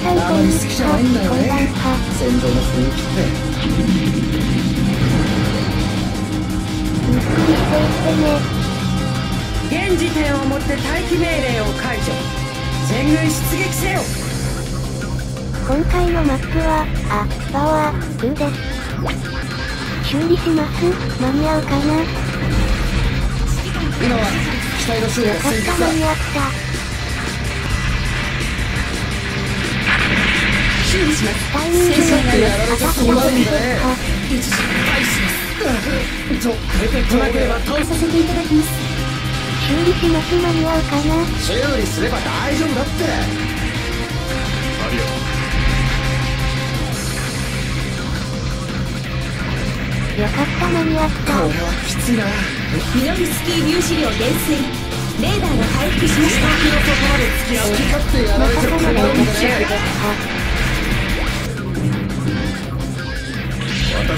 さんあまり好きじゃないんだよね混乱派戦場の雰囲気ってゆっくりしていってね現時点をもって待機命令を解除。全軍出撃せよ。今回のマップは、あ、パワー、2です。修理します。間に合うかな。よ今は機体の周辺かっ戦術だた間に合った。修理しますタイミングよく、やられちゃ困るんだね一時返しますちょ出てこなければ倒させていただきます修理します間に合うかな修理すれば大丈夫だってありがとうよかった間に合った。これはきついなミノフスキー粒子量減衰レーダーが回復しました好き勝手やられちゃ困る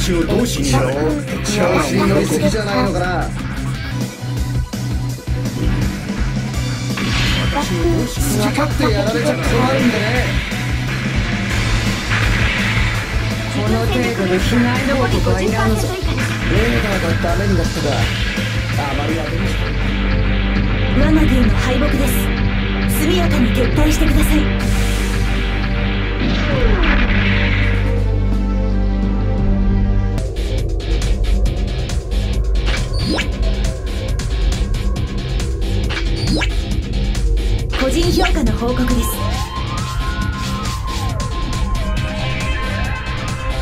私をどうしに調調子に乗りすぎじゃないのかな。私をどうし好き勝手やられちゃ困るんでねこの程度で被害はいらぬぞレーダーがダメになったかあまり当てにして我が軍の敗北です。速やかに撤退してください人評価の報告です。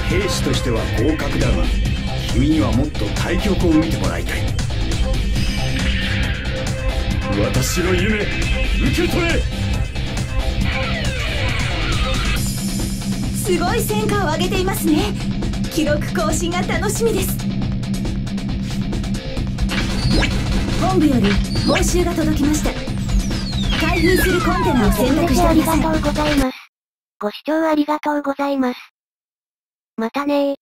兵士としては合格だが君にはもっと対局を見てもらいたい。私の夢受け取れ。すごい戦果を上げていますね。記録更新が楽しみです。本部より報酬が届きました開封するコンテナを選択してありくださいがとうございます。ご視聴ありがとうございます。またねー。